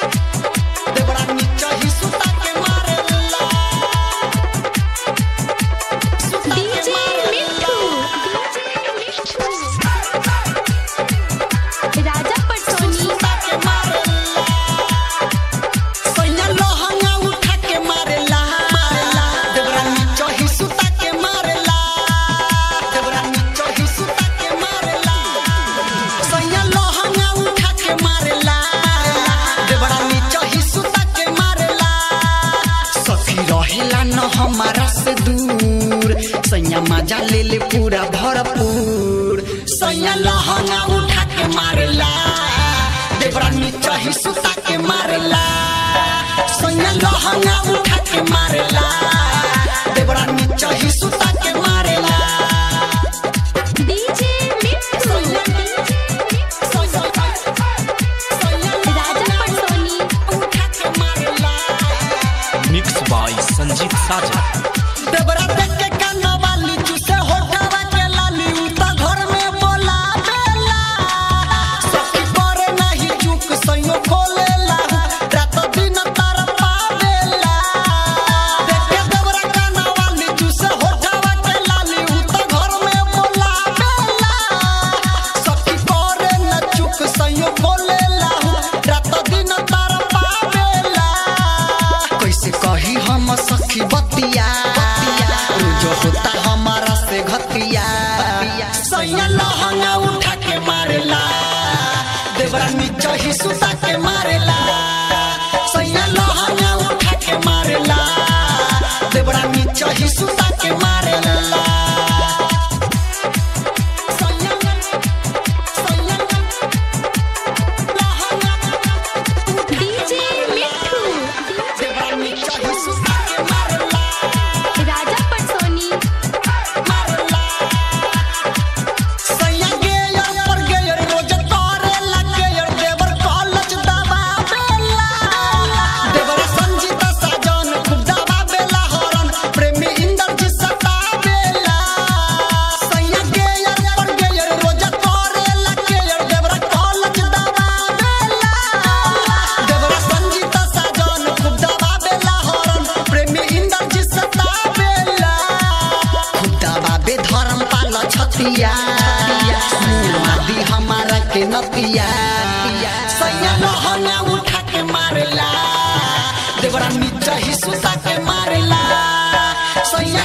Bye. भेला न हमारा से दूर सैया मज़ा ले ले पूरा भरपूर। सैया लहंगा उठा के मारला। देवरानी चाही सुता के मारला। सैया लहंगा उठा के मारला। अभिजीत साजन घिसुता के मारेला सैया लहंगा उठा के मारेला देवरा नीचा घिसुता के मारेला डीजे मिठू देवरा नीचा घिसुता के मारेला चल छतिया हमारा के नतिया उठा के मारला। देवरा नीचा ही सुता के मारला। सैया